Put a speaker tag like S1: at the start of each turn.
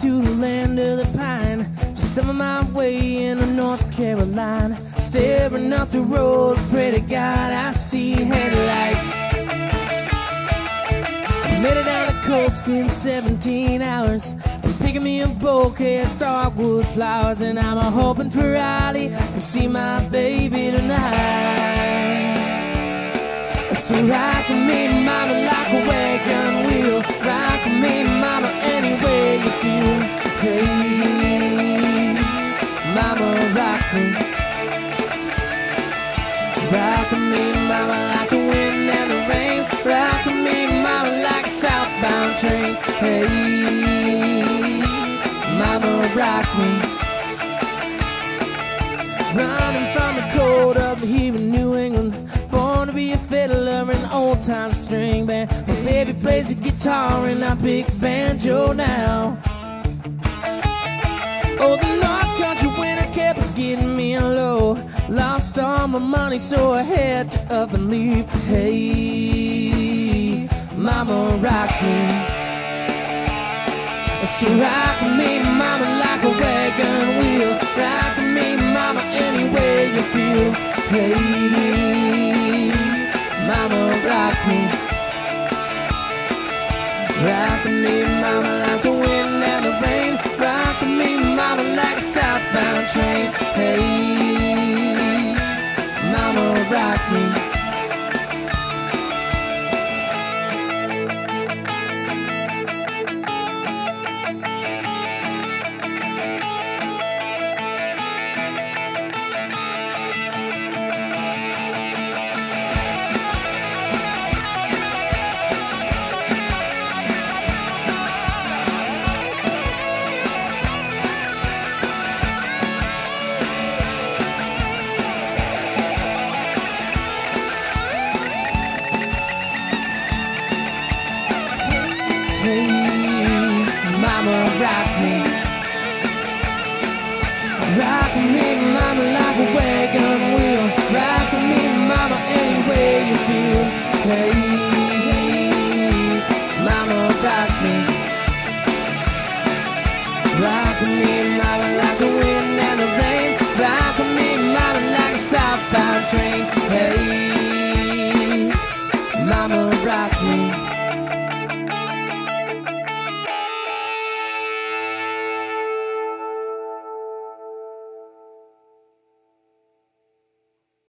S1: to the land of the pine. Just on my way into North Carolina. Staring up the road, pray to God I see headlights. I made it down the coast in 17 hours. I'm picking me a bouquet of dogwood flowers, and I'm hoping for Raleigh can see my baby tonight. So rock me, mama, like Rock me, mama, like the wind and the rain. Rock me, mama, like a southbound train. Hey, mama, rock me. Running from the cold up here in New England. Born to be a fiddler in old time string band. My baby plays a guitar and I pick banjo now. Oh, Lost all my money, so I had to up and leave. Hey, mama, rock me. So rock me, mama, like a wagon wheel. Rock me, mama, any way you feel. Hey, mama, rock me. Rock me, mama, Hey, mama, rock me. Rock me, mama, like a wagon wheel. Rock me, mama, any way you feel. Hey, mama, rock me. Rock me, mama, like the wind and the rain. Rock me, mama, like a southbound train. Hey, mama, rock me.